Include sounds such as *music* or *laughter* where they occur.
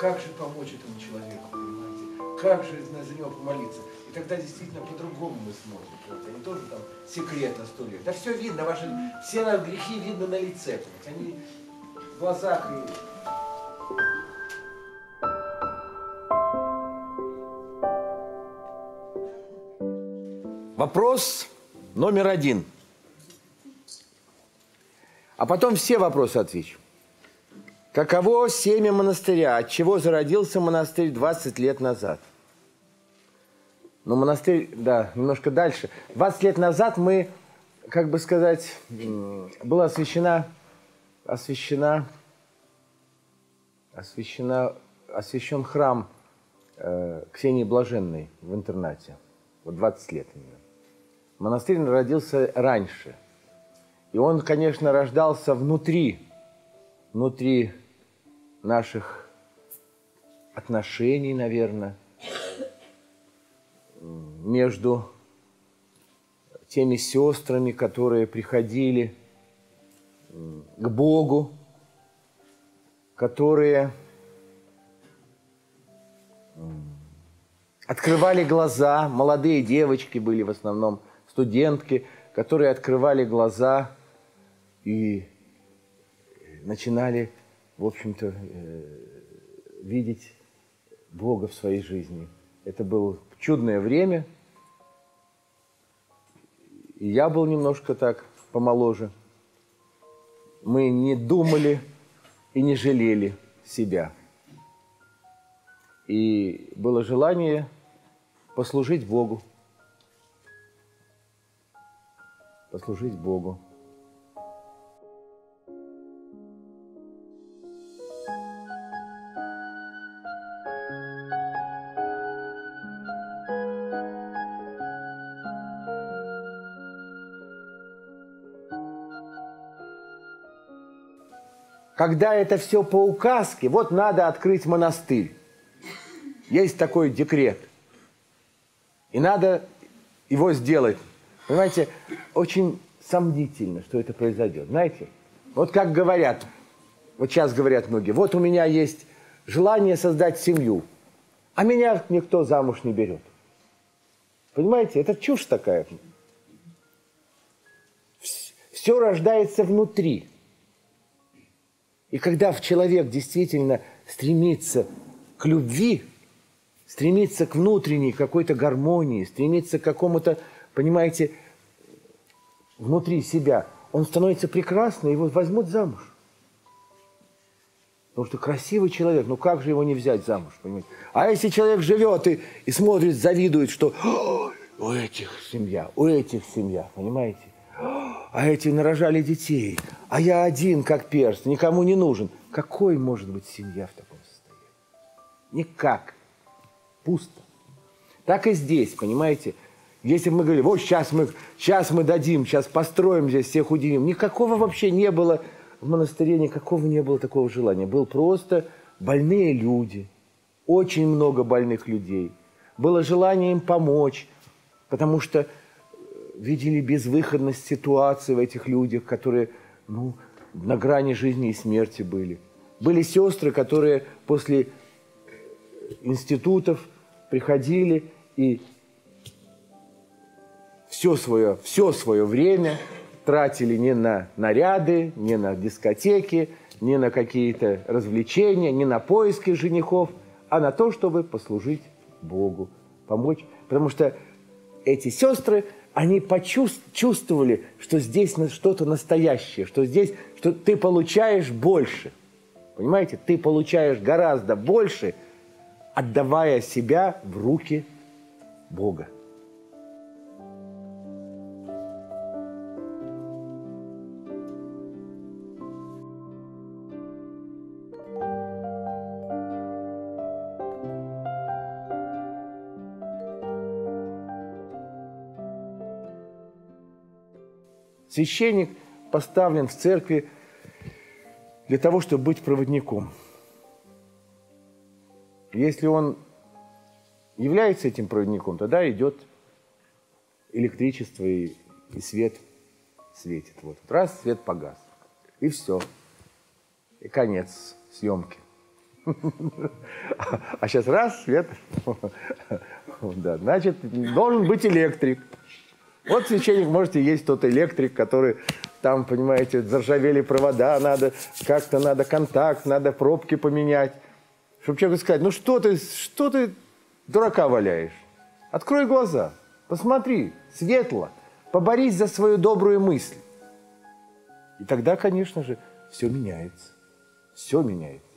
как же помочь этому человеку, понимаете? Как же за него помолиться? И тогда действительно по-другому мы смотрим. Вот, они тоже там секрет на сто лет. Да все видно, ваши все грехи видно на лице. Понимаете? Они в глазах и Вопрос номер один. А потом все вопросы отвечу. Каково семя монастыря? От чего зародился монастырь 20 лет назад? Ну, монастырь, да, немножко дальше. 20 лет назад мы, как бы сказать, была освящена, освящена, освящена, освящен храм э, Ксении Блаженной в интернате. Вот 20 лет именно. Монастырь родился раньше. И он, конечно, рождался внутри, внутри наших отношений, наверное, между теми сестрами, которые приходили к Богу, которые открывали глаза, молодые девочки были в основном – студентки, которые открывали глаза и начинали, в общем-то, э, видеть Бога в своей жизни. Это было чудное время. И я был немножко так помоложе. Мы не думали и не жалели себя. И было желание послужить Богу. послужить Богу. Когда это все по указке, вот надо открыть монастырь. Есть такой декрет. И надо его сделать. Понимаете, очень сомнительно, что это произойдет. Знаете, вот как говорят, вот сейчас говорят многие, вот у меня есть желание создать семью, а меня никто замуж не берет. Понимаете, это чушь такая. Все рождается внутри. И когда в человек действительно стремится к любви, стремится к внутренней какой-то гармонии, стремится к какому-то понимаете, внутри себя, он становится прекрасным, его возьмут замуж. Потому что красивый человек, ну как же его не взять замуж, понимаете? А если человек живет и, и смотрит, завидует, что у этих семья, у этих семья, понимаете? А эти нарожали детей, а я один, как перст, никому не нужен. Какой может быть семья в таком состоянии? Никак. Пусто. Так и здесь, понимаете? Если бы мы говорили, вот сейчас мы, сейчас мы дадим, сейчас построим здесь, всех удивим. Никакого вообще не было в монастыре, никакого не было такого желания. Был просто больные люди, очень много больных людей. Было желание им помочь, потому что видели безвыходность ситуации в этих людях, которые ну, на грани жизни и смерти были. Были сестры, которые после институтов приходили и все свое, все свое время тратили не на наряды, не на дискотеки, не на какие-то развлечения, не на поиски женихов, а на то, чтобы послужить Богу, помочь. Потому что эти сестры, они почувствовали, что здесь что-то настоящее, что здесь что ты получаешь больше. Понимаете, ты получаешь гораздо больше, отдавая себя в руки Бога. Священник поставлен в церкви для того, чтобы быть проводником. Если он является этим проводником, тогда идет электричество и, и свет светит. Вот раз свет погас, и все, и конец съемки. *laughs* А сейчас раз, свет. *laughs* Да, значит, должен быть электрик. Вот священник, можете есть тот электрик, который там, понимаете, заржавели провода, надо как-то надо контакт, надо пробки поменять. Чтобы человеку сказать, ну что ты, что ты дурака валяешь? Открой глаза, посмотри, светло, поборись за свою добрую мысль. И тогда, конечно же, все меняется. Все меняется.